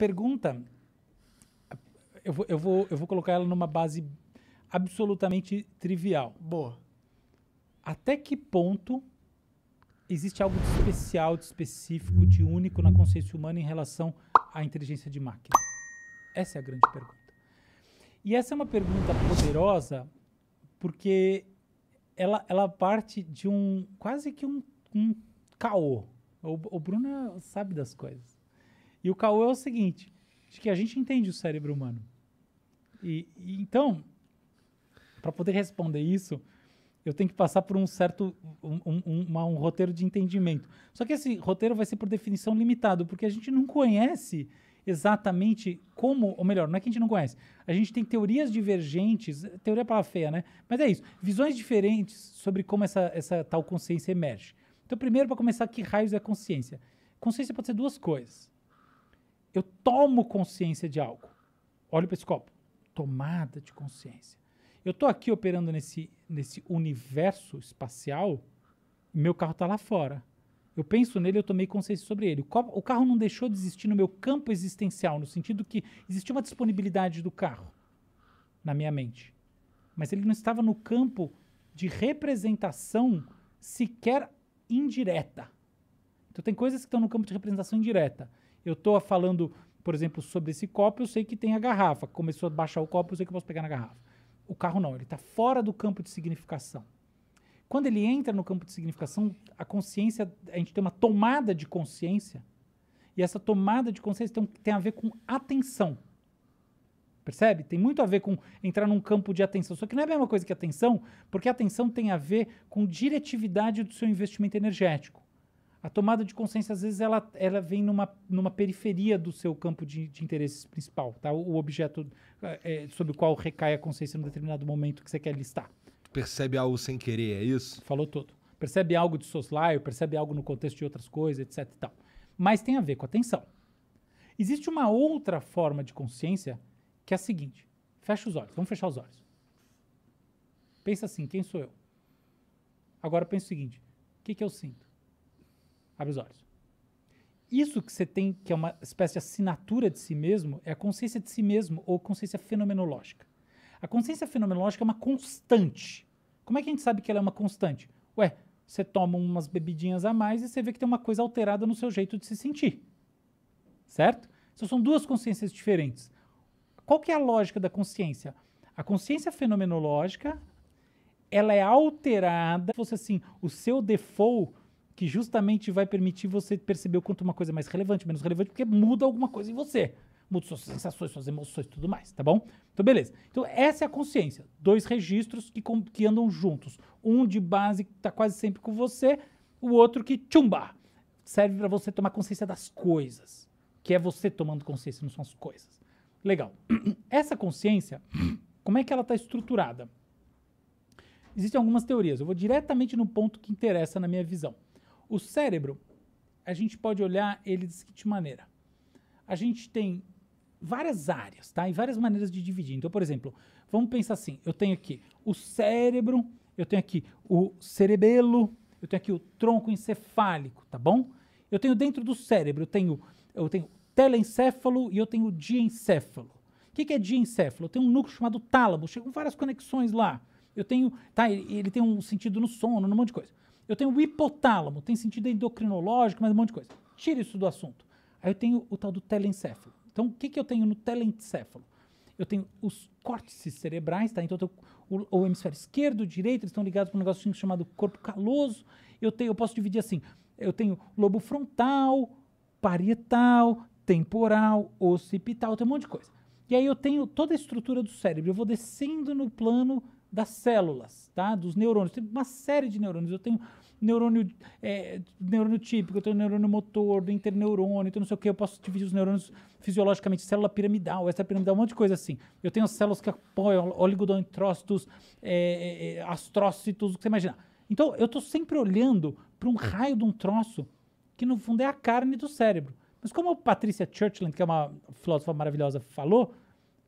pergunta, eu vou, eu, vou, eu vou colocar ela numa base absolutamente trivial. Boa. Até que ponto existe algo de especial, de específico, de único na consciência humana em relação à inteligência de máquina? Essa é a grande pergunta. E essa é uma pergunta poderosa porque ela, ela parte de um quase que um, um caô. O, o Bruno sabe das coisas. E o caô é o seguinte, de que a gente entende o cérebro humano. E, e então, para poder responder isso, eu tenho que passar por um certo um, um, uma, um, roteiro de entendimento. Só que esse roteiro vai ser por definição limitado, porque a gente não conhece exatamente como, ou melhor, não é que a gente não conhece. A gente tem teorias divergentes, teoria é para feia, né? Mas é isso, visões diferentes sobre como essa, essa tal consciência emerge. Então, primeiro, para começar, que raios é consciência? Consciência pode ser duas coisas. Eu tomo consciência de algo. Olha para esse copo. Tomada de consciência. Eu estou aqui operando nesse, nesse universo espacial meu carro está lá fora. Eu penso nele, eu tomei consciência sobre ele. O, o, carro não deixou de existir no meu campo existencial, no sentido que existia uma disponibilidade do carro na minha mente. Mas ele não estava no campo de representação sequer indireta. Então tem coisas que estão no campo de representação indireta. Eu estou falando, por exemplo, sobre esse copo, eu sei que tem a garrafa. Começou a baixar o copo, eu sei que eu posso pegar na garrafa. O carro não, ele está fora do campo de significação. Quando ele entra no campo de significação, a consciência, a gente tem uma tomada de consciência, e essa tomada de consciência tem, tem a ver com atenção. Percebe? Tem muito a ver com entrar num campo de atenção. Só que não é a mesma coisa que atenção, porque atenção tem a ver com diretividade do seu investimento energético. A tomada de consciência, às vezes, ela, ela vem numa, numa periferia do seu campo de, de interesse principal, tá? O, o objeto é, sobre o qual recai a consciência em um determinado momento que você quer listar. Percebe algo sem querer, é isso? Falou tudo. Percebe algo de soslaio, percebe algo no contexto de outras coisas, etc e tal. Mas tem a ver com atenção. Existe uma outra forma de consciência que é a seguinte. Fecha os olhos. Vamos fechar os olhos. Pensa assim, quem sou eu? Agora pensa o seguinte, o que, que eu sinto? Abre os olhos. Isso que você tem, que é uma espécie de assinatura de si mesmo, é a consciência de si mesmo ou consciência fenomenológica. A consciência fenomenológica é uma constante. Como é que a gente sabe que ela é uma constante? Ué, você toma umas bebidinhas a mais e você vê que tem uma coisa alterada no seu jeito de se sentir. Certo? Então são duas consciências diferentes. Qual que é a lógica da consciência? A consciência fenomenológica, ela é alterada, fosse assim, o seu default que justamente vai permitir você perceber o quanto uma coisa é mais relevante, menos relevante, porque muda alguma coisa em você. Muda suas sensações, suas emoções tudo mais, tá bom? Então, beleza. Então, essa é a consciência. Dois registros que, que andam juntos. Um de base que está quase sempre com você, o outro que, tchumba, serve para você tomar consciência das coisas. Que é você tomando consciência, não são as coisas. Legal. Essa consciência, como é que ela está estruturada? Existem algumas teorias. Eu vou diretamente no ponto que interessa na minha visão. O cérebro, a gente pode olhar ele de seguinte maneira. A gente tem várias áreas, tá? E várias maneiras de dividir. Então, por exemplo, vamos pensar assim: eu tenho aqui o cérebro, eu tenho aqui o cerebelo, eu tenho aqui o tronco encefálico, tá bom? Eu tenho dentro do cérebro, eu tenho, eu tenho telencéfalo e eu tenho diencéfalo. O que, que é diencéfalo? Eu tenho um núcleo chamado tálamo, chegam várias conexões lá. Eu tenho, tá, ele, ele tem um sentido no sono, num monte de coisa. Eu tenho o hipotálamo, tem sentido endocrinológico, mas um monte de coisa. Tira isso do assunto. Aí eu tenho o tal do telencéfalo. Então, o que, que eu tenho no telencéfalo? Eu tenho os córtices cerebrais, tá? Então, eu tenho o, o hemisfério esquerdo, direito, eles estão ligados para um negócio chamado corpo caloso. Eu, tenho, eu posso dividir assim. Eu tenho lobo frontal, parietal, temporal, occipital, tem um monte de coisa. E aí eu tenho toda a estrutura do cérebro. Eu vou descendo no plano das células, tá? Dos neurônios. Tem uma série de neurônios. Eu tenho neurônio, é, neurônio típico, eu tenho neurônio motor, do interneurônio, então não sei o que. Eu posso dividir os neurônios fisiologicamente, célula piramidal, essa piramidal, um monte de coisa assim. Eu tenho as células que apoiam oligodendrócitos, é, é, astrócitos, o que você imaginar. Então, eu estou sempre olhando para um raio de um troço que, no fundo, é a carne do cérebro. Mas como a Patrícia Churchland, que é uma filósofa maravilhosa, falou,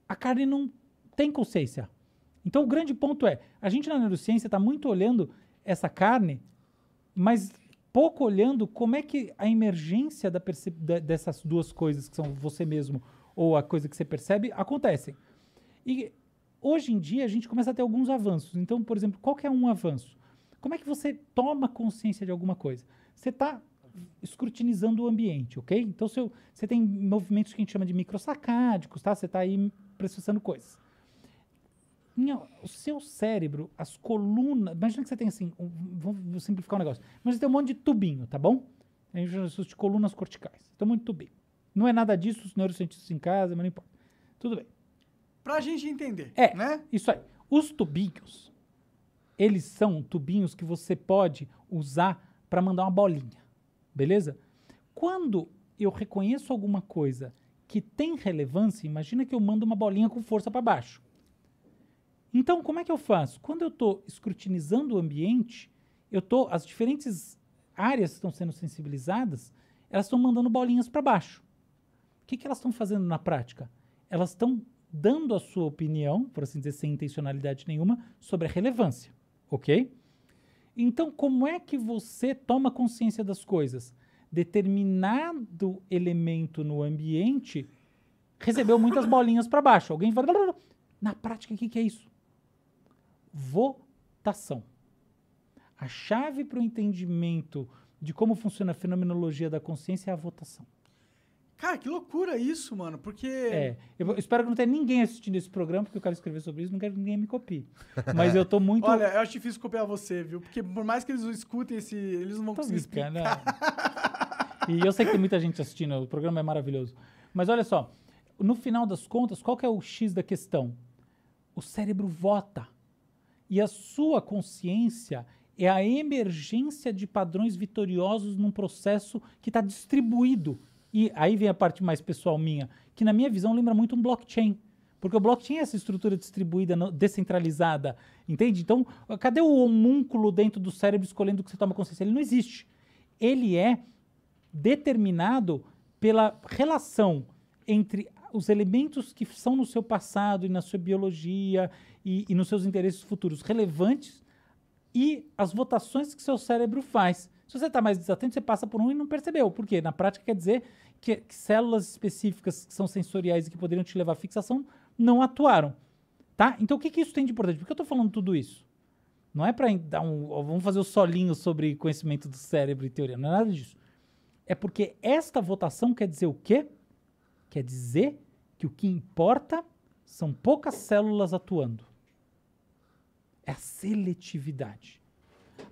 a carne não tem consciência. Então o grande ponto é, a gente na neurociência está muito olhando essa carne, mas pouco olhando como é que a emergência da da- dessas duas coisas, que são você mesmo ou a coisa que você percebe, acontecem. E hoje em dia a gente começa a ter alguns avanços. Então, por exemplo, qual é um avanço? Como é que você toma consciência de alguma coisa? Você está escrutinizando o ambiente, ok? Então, você tem movimentos que a gente chama de microsacádicos, tá? Você está aí processando coisas. O seu cérebro, as colunas. Imagina que você tem assim. um- vou, simplificar o negócio. Mas você tem um monte de tubinho, tá bom? A gente chama isso de colunas corticais. Tem um monte de tubinho. Não é nada disso, os neurocientistas em casa, mas não importa. Tudo bem. Pra gente entender, É, né? isso aí. Os tubinhos, eles são tubinhos que você pode usar para mandar uma bolinha, beleza? Quando eu reconheço alguma coisa que tem relevância, imagina que eu mando uma bolinha com força para baixo. Então, como é que eu faço? Quando eu estou escrutinizando o ambiente, eu tô as diferentes áreas que estão sendo sensibilizadas, elas estão mandando bolinhas para baixo. O que, que elas estão fazendo na prática? Elas estão dando a sua opinião, por assim dizer, sem intencionalidade nenhuma, sobre a relevância, ok? Então, como é que você toma consciência das coisas? Determinado elemento no ambiente recebeu muitas bolinhas para baixo. Alguém vai. Na prática, o que, que é isso? Votação. A chave para o entendimento de como funciona a fenomenologia da consciência é a votação. Cara, que loucura isso, mano. Porque. É, eu espero que não tenha ninguém assistindo esse programa, porque eu quero escrever sobre isso, não quero que ninguém me copie. Mas eu tô muito. Olha, eu acho difícil copiar você, viu? Porque por mais que eles escutem esse. Eles não vão Tô conseguir explicar. né? E eu sei que tem muita gente assistindo, o programa é maravilhoso. Mas olha só, no final das contas, qual que é o X da questão? O cérebro vota. E a sua consciência é a emergência de padrões vitoriosos num processo que está distribuído. E aí vem a parte mais pessoal minha, que na minha visão lembra muito um blockchain. Porque o blockchain é essa estrutura distribuída, descentralizada, entende? Então, cadê o homúnculo dentro do cérebro escolhendo o que você toma consciência? Ele não existe. Ele é determinado pela relação entre os elementos que são no seu passado e na sua biologia e, e nos seus interesses futuros relevantes e as votações que seu cérebro faz. Se você está mais desatento, você passa por um e não percebeu. Por quê? Na prática quer dizer que, que células específicas que são sensoriais e que poderiam te levar à fixação não atuaram. Tá? Então o que, que isso tem de importante? Por que eu estou falando tudo isso? Não é para dar um. Vamos fazer o solinho sobre conhecimento do cérebro e teoria. Não é nada disso. É porque esta votação quer dizer o quê? Quer dizer que o que importa são poucas células atuando. É a seletividade.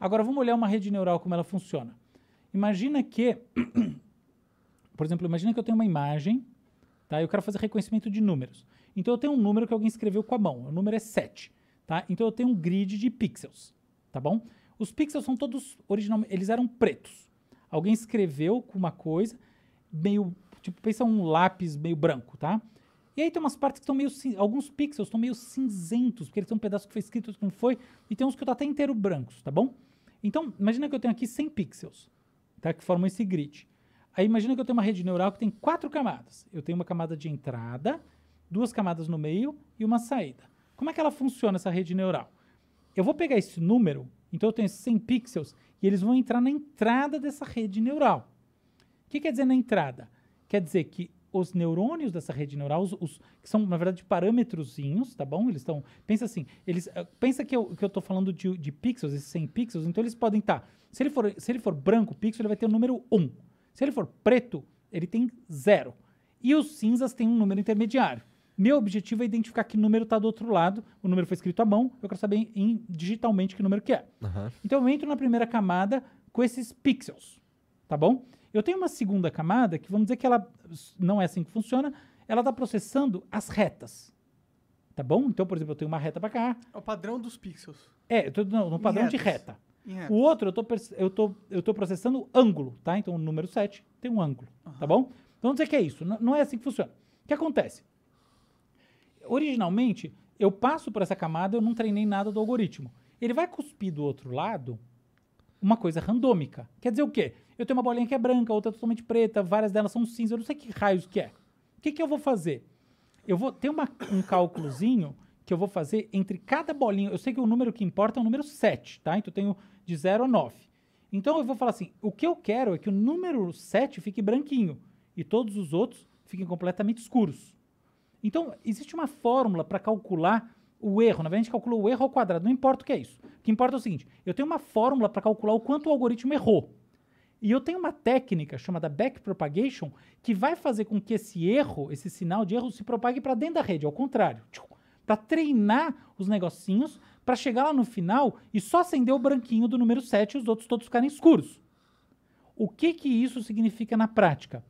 Agora vamos olhar uma rede neural como ela funciona. Imagina que, por exemplo, imagina que eu tenho uma imagem, tá? Eu quero fazer reconhecimento de números. Então eu tenho um número que alguém escreveu com a mão. O número é 7, tá? Então eu tenho um grid de pixels, tá bom? Os pixels são todos originalmente, eles eram pretos. Alguém escreveu com uma coisa meio, tipo, pensa um lápis meio branco, tá? E aí tem umas partes que estão meio, alguns pixels estão meio cinzentos, porque eles tem um pedaço que foi escrito, outro que não foi, e tem uns que estão até inteiro brancos, tá bom? Então, imagina que eu tenho aqui 100 pixels, tá? Que formam esse grid. Aí imagina que eu tenho uma rede neural que tem quatro camadas. Eu tenho uma camada de entrada, duas camadas no meio e uma saída. Como é que ela funciona, essa rede neural? Eu vou pegar esse número, então eu tenho esses 100 pixels, e eles vão entrar na entrada dessa rede neural. O que quer dizer na entrada? Quer dizer que os neurônios dessa rede neural, os, os- que são, na verdade, parâmetrozinhos, tá bom? Eles estão. Pensa assim, eles. eh, Pensa que eu, que eu tô falando de, de pixels, esses 100 pixels, então eles podem estar. se, ele for, se ele for branco, pixel, ele vai ter o número 1. Se ele for preto, ele tem 0. E os cinzas têm um número intermediário. Meu objetivo é identificar que número está do outro lado. O número foi escrito à mão, eu quero saber em, digitalmente que número que é. Aham. Então eu entro na primeira camada com esses pixels, tá bom? Eu tenho uma segunda camada que vamos dizer que ela não é assim que funciona, ela está processando as retas, tá bom? Então, por exemplo, eu tenho uma reta para cá, É o padrão dos pixels. é, eu tô no, no padrão de reta. O outro, eu tô, eu, tô, eu tô processando ângulo, tá? Então, o número 7 tem um ângulo, tá bom? Então, vamos dizer que é isso. N- não é assim que funciona. O que acontece? Originalmente, eu passo por essa camada, eu não treinei nada do algoritmo. Ele vai cuspir do outro lado uma coisa randômica. Quer dizer o quê? Eu tenho uma bolinha que é branca, outra totalmente preta, várias delas são cinza, eu não sei que raios que é. O que, que eu vou fazer? Eu vou ter uma- um cálculozinho que eu vou fazer entre cada bolinha. Eu sei que o número que importa é o número 7, tá? Então eu tenho de 0 a 9. Então eu vou falar assim: o que eu quero é que o número 7 fique branquinho e todos os outros fiquem completamente escuros. Então, existe uma fórmula para calcular o erro. Na verdade, a gente calcula o erro ao quadrado, não importa o que é isso. O que importa é o seguinte: eu tenho uma fórmula para calcular o quanto o algoritmo errou. E eu tenho uma técnica chamada backpropagation que vai fazer com que esse erro, esse sinal de erro, se propague para dentro da rede, ao contrário. Para treinar os negocinhos, para chegar lá no final e só acender o branquinho do número 7 e os outros todos ficarem escuros. O que, que isso significa na prática?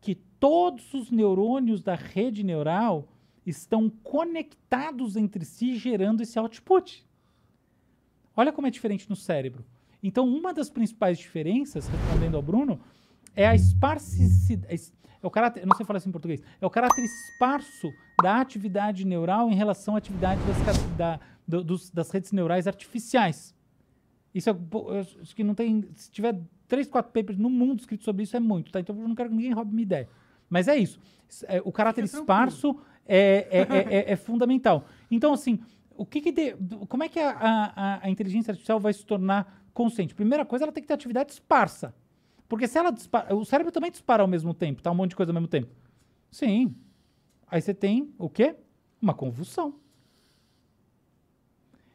Que todos os neurônios da rede neural estão conectados entre si, gerando esse output. Olha como é diferente no cérebro. Então, uma das principais diferenças, respondendo ao Bruno, é a esparsidade. É o caráter, não sei falar assim em português. É o caráter esparso da atividade neural em relação à atividade das, da, do, dos, das redes neurais artificiais. Isso é, acho que não tem. Se tiver três, quatro papers no mundo escritos sobre isso, é muito, tá? Então eu não quero que ninguém roube minha ideia. Mas é isso. É, o caráter esparso é, é, é fundamental. Então, assim, o que, que de, como é que a, a, a, inteligência artificial vai se tornar consciente? Primeira coisa, ela tem que ter atividade esparsa. Porque se ela dispara, o cérebro também dispara ao mesmo tempo, tá? Um monte de coisa ao mesmo tempo. Sim. Aí você tem o quê? Uma convulsão.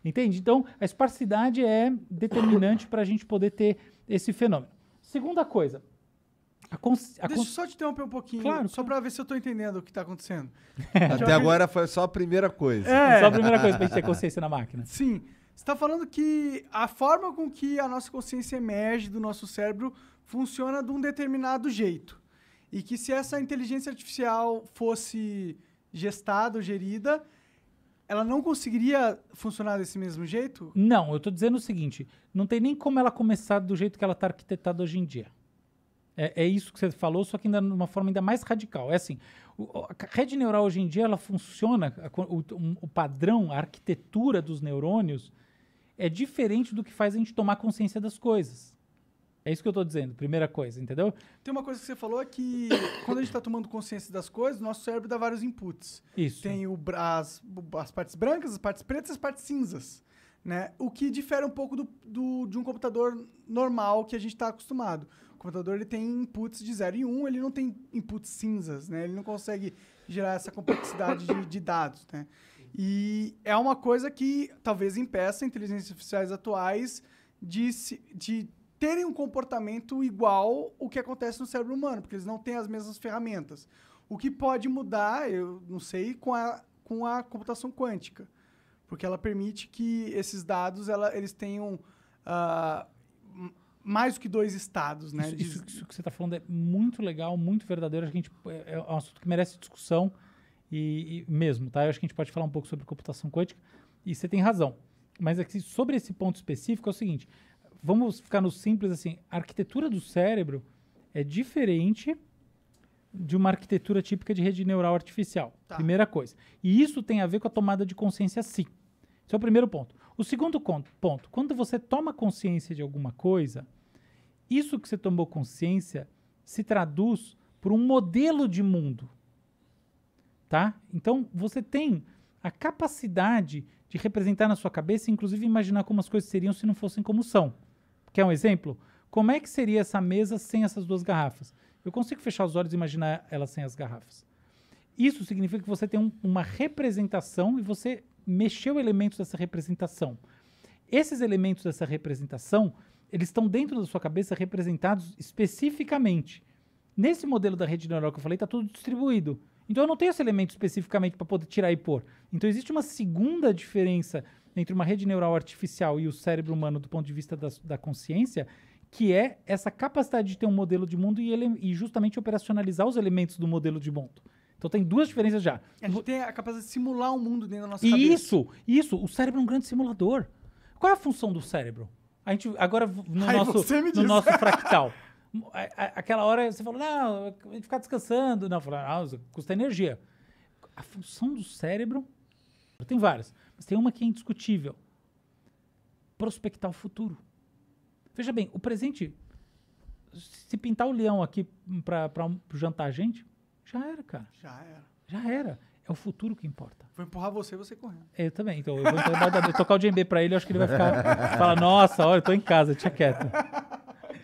Entende? Então, a esparsidade é determinante para a gente poder ter esse fenômeno. Segunda coisa, Deixa eu só te interromper um pouquinho, claro, só para ver se eu estou entendendo o que está acontecendo. Até agora foi só a primeira coisa. É. Só a primeira coisa para a gente ter consciência na máquina. Sim. Você está falando que a forma com que a nossa consciência emerge do nosso cérebro funciona de um determinado jeito. E que se essa inteligência artificial fosse gestada ou gerida, ela não conseguiria funcionar desse mesmo jeito? Não, eu estou dizendo o seguinte: não tem nem como ela começar do jeito que ela está arquitetada hoje em dia. É, é, isso que você falou, só que ainda de uma forma ainda mais radical. É assim, o, a rede neural hoje em dia ela funciona, a, o, o, padrão, a arquitetura dos neurônios é diferente do que faz a gente tomar consciência das coisas. É isso que eu estou dizendo, primeira coisa, entendeu? Tem uma coisa que você falou é que quando a gente está tomando consciência das coisas, nosso cérebro dá vários inputs. Isso. Tem o, as, as partes brancas, as partes pretas e as partes cinzas. Né? O que difere um pouco do, do de um computador normal que a gente está acostumado. Computador ele tem inputs de 0 e 1, um, ele não tem inputs cinzas, né? Ele não consegue gerar essa complexidade de, de, dados, né? E é uma coisa que talvez impeça inteligências artificiais atuais de, se, de terem um comportamento igual o que acontece no cérebro humano, porque eles não têm as mesmas ferramentas. O que pode mudar, eu não sei, com a, com a computação quântica, porque ela permite que esses dados ela, eles tenham uh, mais do que dois estados, né? Isso, isso, isso que você está falando é muito legal, muito verdadeiro. Acho que a gente, é, é um assunto que merece discussão e, e, mesmo, tá? Eu acho que a gente pode falar um pouco sobre computação quântica e você tem razão. Mas aqui, sobre esse ponto específico é o seguinte, vamos ficar no simples assim, a arquitetura do cérebro é diferente de uma arquitetura típica de rede neural artificial. Tá. Primeira coisa. E isso tem a ver com a tomada de consciência sim. Esse é o primeiro ponto. O segundo ponto, quando você toma consciência de alguma coisa, isso que você tomou consciência se traduz por um modelo de mundo. Tá? Então, você tem a capacidade de representar na sua cabeça, inclusive imaginar como as coisas seriam se não fossem como são. Quer um exemplo? Como é que seria essa mesa sem essas duas garrafas? Eu consigo fechar os olhos e imaginar ela sem as garrafas. Isso significa que você tem um, uma representação e você mexeu elementos dessa representação. Esses elementos dessa representação, eles estão dentro da sua cabeça representados especificamente. Nesse modelo da rede neural que eu falei, está tudo distribuído. Então eu não tenho esse elemento especificamente para poder tirar e pôr. Então existe uma segunda diferença entre uma rede neural artificial e o cérebro humano do ponto de vista da, da consciência, que é essa capacidade de ter um modelo de mundo e, ele, e justamente operacionalizar os elementos do modelo de mundo. Então tem duas diferenças já. A gente tem a capacidade de simular um mundo dentro da nossa isso, cabeça. Isso, isso. O cérebro é um grande simulador. Qual é a função do cérebro? A gente, agora, no, Ai, nosso, no nosso fractal. Aquela hora você falou, não, a gente ficar descansando. Não, falou, não, custa energia. A função do cérebro, tem várias, mas tem uma que é indiscutível. Prospectar o futuro. Veja bem, o presente, se pintar o leão aqui para jantar a gente, já era, cara. Já era. Já era. É o futuro que importa. Vou empurrar você e você correndo. É, eu também. Então, eu vou tocar o djembe pra ele, eu acho que ele vai ficar. Fala, nossa, olha, eu tô em casa, tinha quieto.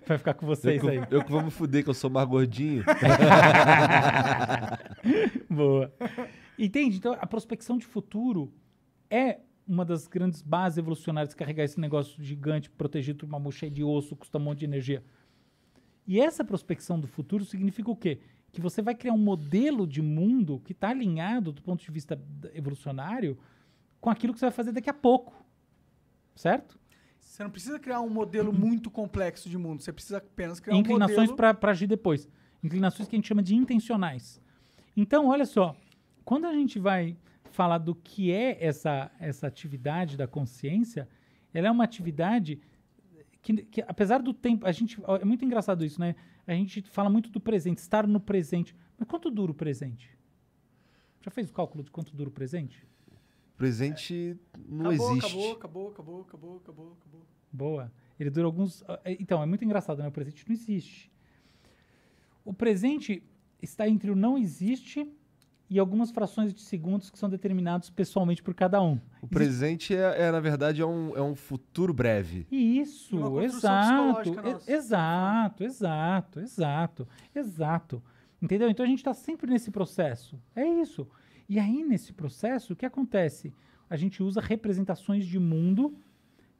Vai ficar com Eu vocês que, aí. eu que vou me fuder, que eu sou mais gordinho. Boa. Entende? Então, a prospecção de futuro é uma das grandes bases evolucionárias carregar esse negócio gigante, protegido por uma mão cheia de osso, custa um monte de energia. E essa prospecção do futuro significa o quê? Que você vai criar um modelo de mundo que está alinhado do ponto de vista evolucionário com aquilo que você vai fazer daqui a pouco. Certo? Você não precisa criar um modelo muito complexo de mundo. Você precisa apenas criar um inclinações modelo... para agir depois. Inclinações que a gente chama de intencionais. Então, olha só, quando a gente vai falar do que é essa, essa atividade da consciência, ela é uma atividade que, que, apesar do tempo, a gente é muito engraçado isso, né? A gente fala muito do presente, estar no presente. Mas quanto dura o presente? Já fez o cálculo de quanto dura o presente? Presente não acabou, existe. Acabou, acabou, acabou, acabou, acabou, acabou. Boa. Ele dura alguns. é, Então, é muito engraçado, né? O presente não existe. O presente está entre o não existe e algumas frações de segundos que são determinados pessoalmente por cada um. O presente é, é, na verdade, é um, é um futuro breve. Isso, exato, e- nossa. exato, exato, exato, exato. Entendeu? Então a gente está sempre nesse processo. É isso. E aí, nesse processo, o que acontece? A gente usa representações de mundo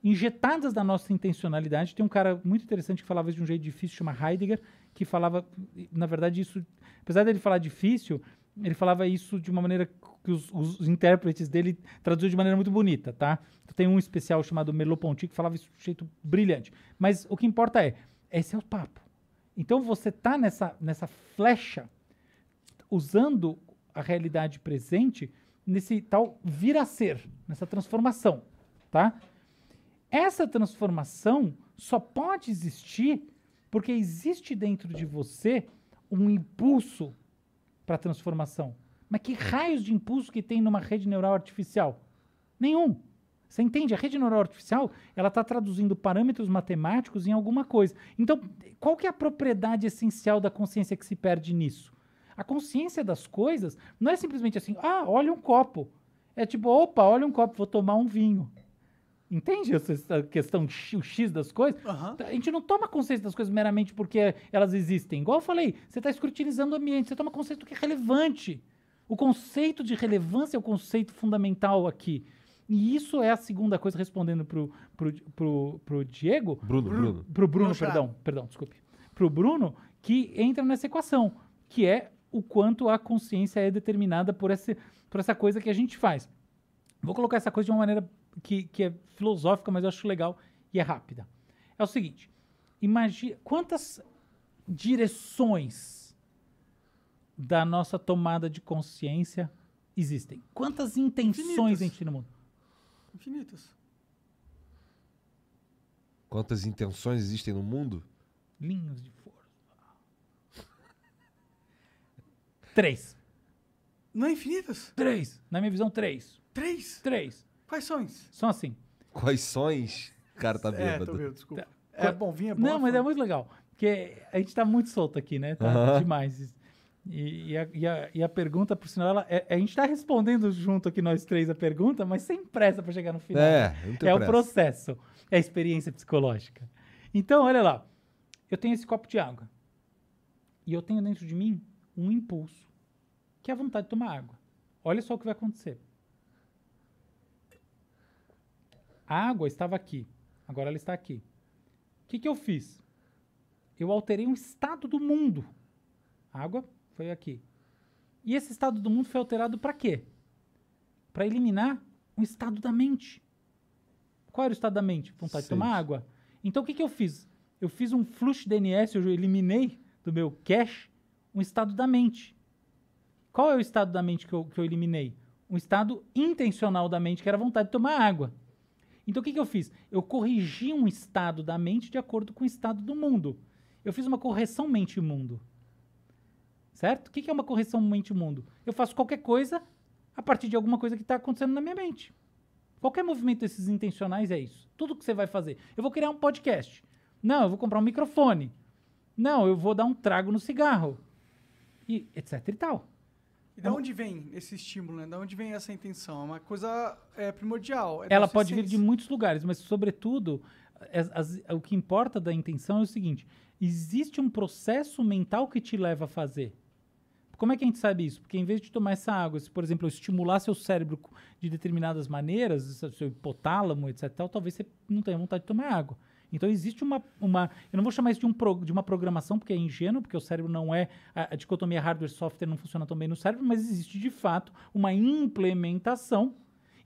injetadas da nossa intencionalidade. Tem um cara muito interessante que falava isso de um jeito difícil, chama Heidegger, que falava, na verdade, isso, apesar dele falar difícil, ele falava isso de uma maneira que os, os- intérpretes dele traduziam de maneira muito bonita, tá? Tem um especial chamado Merleau-Ponty que falava isso de um jeito brilhante. Mas o que importa é, esse é o papo. Então você tá nessa, nessa flecha usando a realidade presente nesse tal vir a ser, nessa transformação, tá? Essa transformação só pode existir porque existe dentro de você um impulso para transformação. Mas que raios de impulso que tem numa rede neural artificial? Nenhum. Você entende? A rede neural artificial ela está traduzindo parâmetros matemáticos em alguma coisa. Então, qual que é a propriedade essencial da consciência que se perde nisso? A consciência das coisas não é simplesmente assim, ah, olha um copo. É tipo, opa, olha um copo, vou tomar um vinho. Entende essa- questão, X- o X das coisas? Aham. A gente não toma consciência das coisas meramente porque elas existem. Igual eu falei, você está escrutinizando o ambiente, você toma consciência do que é relevante. O conceito de relevância é o conceito fundamental aqui. E isso é a segunda coisa, respondendo pro, pro, pro, pro Diego, Bruno, Bruno. pro Bruno, Bruno Chá. perdão, perdão, desculpe. Pro Bruno, que entra nessa equação, que é o quanto a consciência é determinada por, esse, por essa coisa que a gente faz. Vou colocar essa coisa de uma maneira que, que é filosófica, mas eu acho legal e é rápida. É o seguinte: imagine quantas direções da nossa tomada de consciência existem? Quantas intenções Infinitas. a gente tem no mundo? Infinitas. Quantas intenções existem no mundo? Linhos de força. Três. Não é infinitas? Três. Na minha visão, três. Três? Três. Quais sons? São assim. Quais sons? O cara tá É, bêbado. tô vendo, desculpa. Tá. É bom, vinho é bom. Não, mas é muito legal. Porque a gente tá muito solto aqui, né? Tá Aham. demais. E, e a, e, a, e a pergunta, por sinal, ela, é- a gente tá respondendo junto aqui, nós três, a pergunta, mas sem pressa para chegar no final. É, não tem É o pressa. processo. É a experiência psicológica. Então, olha lá. Eu tenho esse copo de água. E eu tenho dentro de mim um impulso, que é a vontade de tomar água. Olha só o que vai acontecer. A água estava aqui. Agora ela está aqui. O que, que eu fiz? Eu alterei um estado do mundo. A água foi aqui. E esse estado do mundo foi alterado para quê? Para eliminar um estado da mente. Qual era o estado da mente? Vontade de Sei. tomar água. Então o que, que eu fiz? Eu fiz um flush DNS, eu eliminei do meu cache um estado da mente. Qual é o estado da mente que eu, que eu eliminei? Um estado intencional da mente, que era vontade de tomar água. Então o que, que eu fiz? Eu corrigi um estado da mente de acordo com o estado do mundo. Eu fiz uma correção mente-mundo. Certo? O que, que é uma correção mente-mundo? Eu faço qualquer coisa a partir de alguma coisa que está acontecendo na minha mente. Qualquer movimento desses intencionais é isso. Tudo que você vai fazer. Eu vou criar um podcast. Não, eu vou comprar um microfone. Não, eu vou dar um trago no cigarro. E etc e tal. E da onde vem esse estímulo, né? Da onde vem essa intenção? É uma coisa é, primordial. é Ela pode vir de muitos lugares, mas sobretudo as- as- o que importa da intenção é o seguinte: existe um processo mental que te leva a fazer. Como é que a gente sabe isso? Porque em vez de tomar essa água, se, por exemplo, eu estimular seu cérebro de determinadas maneiras, seu- seu hipotálamo, etc, tal, talvez você não tenha vontade de tomar água. Então existe uma, uma eu não vou chamar isso de, um pro- de uma programação, porque é ingênuo, porque o cérebro não é, a, a dicotomia hardware-software não funciona tão bem no cérebro, mas existe de fato uma implementação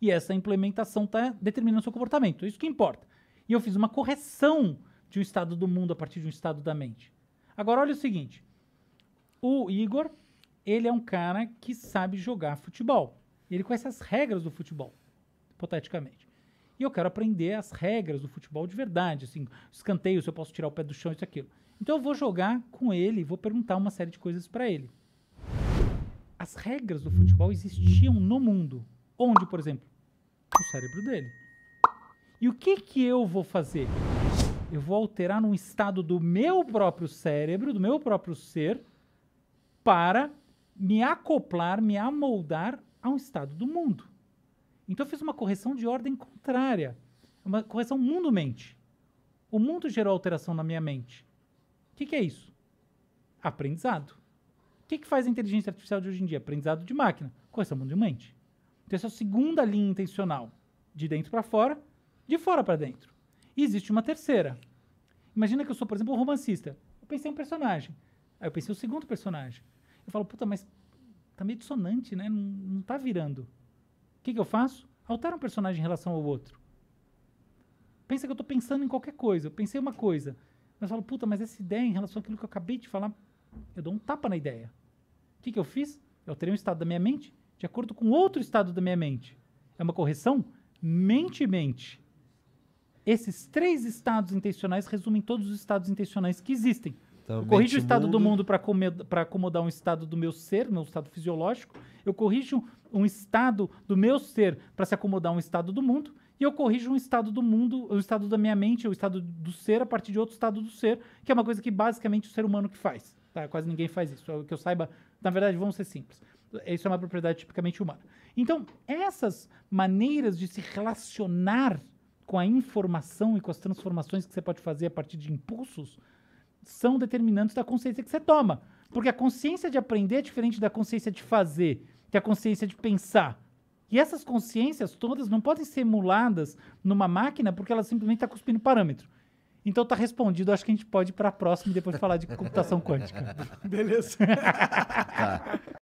e essa implementação está determinando o seu comportamento. Isso que importa. E eu fiz uma correção de um estado do mundo a partir de um estado da mente. Agora, olha o seguinte. O Igor, ele é um cara que sabe jogar futebol. Ele conhece as regras do futebol, hipoteticamente. E eu quero aprender as regras do futebol de verdade, assim, escanteio, se eu posso tirar o pé do chão, isso aquilo. Então eu vou jogar com ele, vou perguntar uma série de coisas para ele. As regras do futebol existiam no mundo. Onde, por exemplo? No cérebro dele. E o que que eu vou fazer? Eu vou alterar num estado do meu próprio cérebro, do meu próprio ser, para me acoplar, me amoldar a um estado do mundo. Então eu fiz uma correção de ordem contrária, uma correção mundo-mente. O mundo gerou alteração na minha mente. O que, que é isso? Aprendizado. O que, que faz a inteligência artificial de hoje em dia? Aprendizado de máquina. Correção mundo-mente. Então essa é a segunda linha intencional. De dentro para fora, de fora para dentro. E existe uma terceira. Imagina que eu sou, por exemplo, um romancista. Eu pensei um personagem. Aí eu pensei o segundo personagem. Eu falo, puta, mas tá meio dissonante, né? Não, não tá virando. O que, que eu faço? Altera um personagem em relação ao outro. Pensa que eu tô pensando em qualquer coisa. Eu pensei uma coisa. Mas falo, puta, mas essa ideia em relação àquilo que eu acabei de falar, eu dou um tapa na ideia. O que, que eu fiz? Eu alterei um estado da minha mente de acordo com outro estado da minha mente. É uma correção mente-mente. Esses três estados intencionais resumem todos os estados intencionais que existem. Então, Eu corrijo o estado do mundo para acomodar um estado do meu ser, meu estado fisiológico. Eu corrijo um estado do meu ser para se acomodar um estado do mundo. E eu corrijo um estado do mundo, o estado da minha mente, o estado do ser a partir de outro estado do ser, que é uma coisa que basicamente o ser humano que faz. Tá? Quase ninguém faz isso. É o que eu saiba, na verdade, vamos ser simples. Isso é uma propriedade tipicamente humana. Então, essas maneiras de se relacionar com a informação e com as transformações que você pode fazer a partir de impulsos são determinantes da consciência que você toma. Porque a consciência de aprender é diferente da consciência de fazer, que é a consciência de pensar. E essas consciências todas não podem ser emuladas numa máquina porque ela simplesmente está cuspindo parâmetro. Então tá respondido, acho que a gente pode ir para a próxima e depois falar de computação quântica. Beleza. Tá.